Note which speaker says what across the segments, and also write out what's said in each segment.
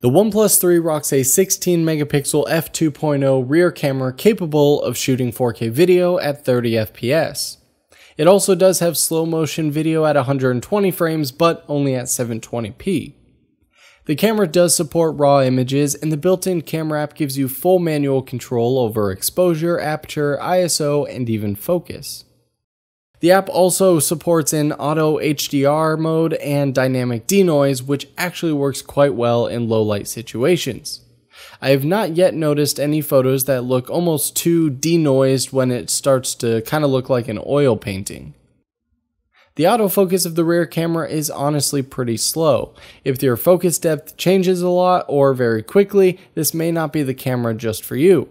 Speaker 1: The OnePlus 3 rocks a 16 megapixel f2.0 rear camera capable of shooting 4K video at 30 FPS. It also does have slow motion video at 120 frames, but only at 720p. The camera does support RAW images, and the built in camera app gives you full manual control over exposure, aperture, ISO, and even focus. The app also supports an auto HDR mode and dynamic denoise, which actually works quite well in low light situations. I have not yet noticed any photos that look almost too denoised when it starts to kind of look like an oil painting. The autofocus of the rear camera is honestly pretty slow. If your focus depth changes a lot or very quickly, this may not be the camera just for you.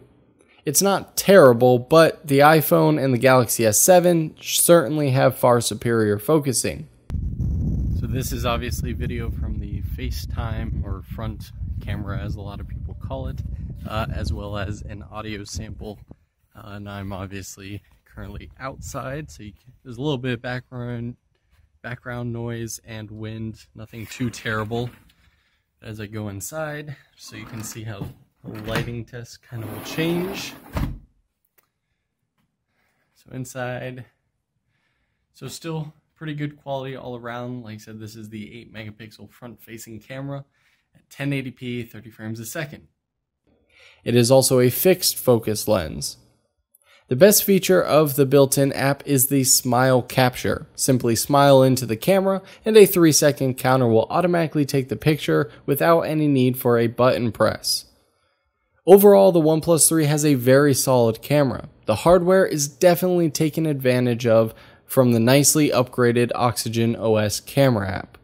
Speaker 1: It's not terrible, but the iPhone and the Galaxy S7 certainly have far superior focusing.
Speaker 2: So this is obviously video from the FaceTime or front camera as a lot of people call it, uh, as well as an audio sample. Uh, and I'm obviously currently outside, so can, there's a little bit of background background noise and wind, nothing too terrible. As I go inside, so you can see how lighting test kind of will change. So inside, so still pretty good quality all around. Like I said, this is the 8 megapixel front facing camera at 1080p 30 frames a second.
Speaker 1: It is also a fixed focus lens. The best feature of the built-in app is the smile capture. Simply smile into the camera and a 3 second counter will automatically take the picture without any need for a button press. Overall, the OnePlus 3 has a very solid camera. The hardware is definitely taken advantage of from the nicely upgraded Oxygen OS camera app.